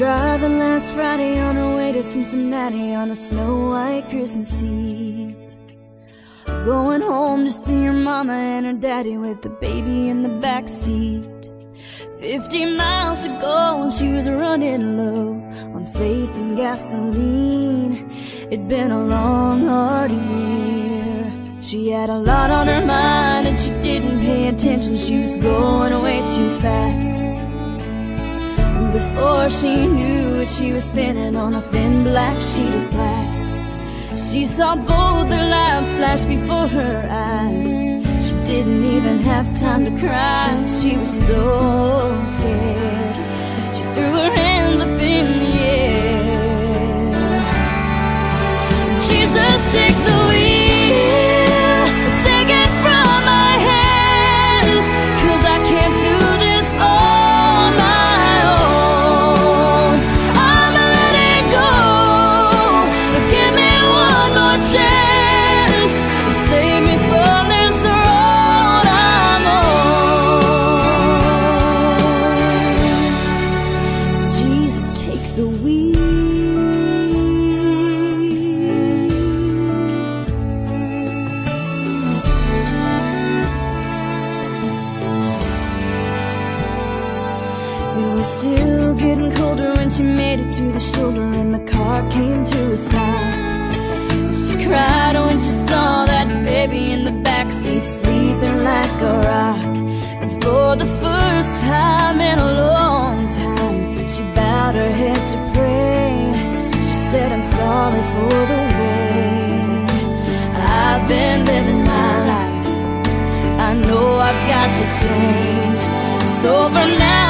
driving last Friday on her way to Cincinnati on a snow white Christmas Eve. Going home to see her mama and her daddy with the baby in the back seat. Fifty miles to go and she was running low on faith and gasoline. It'd been a long, hard year. She had a lot on her mind and she didn't pay attention. She was going away too fast. Before she knew it, she was spinning on a thin black sheet of glass. She saw both their lives flash before her eyes. She didn't even have time to cry. She was so scared. Was still getting colder when she made it to the shoulder and the car came to a stop. She cried when she saw that baby in the backseat sleeping like a rock. And for the first time in a long time, she bowed her head to pray. She said, I'm sorry for the way I've been living my life. I know I've got to change. So from now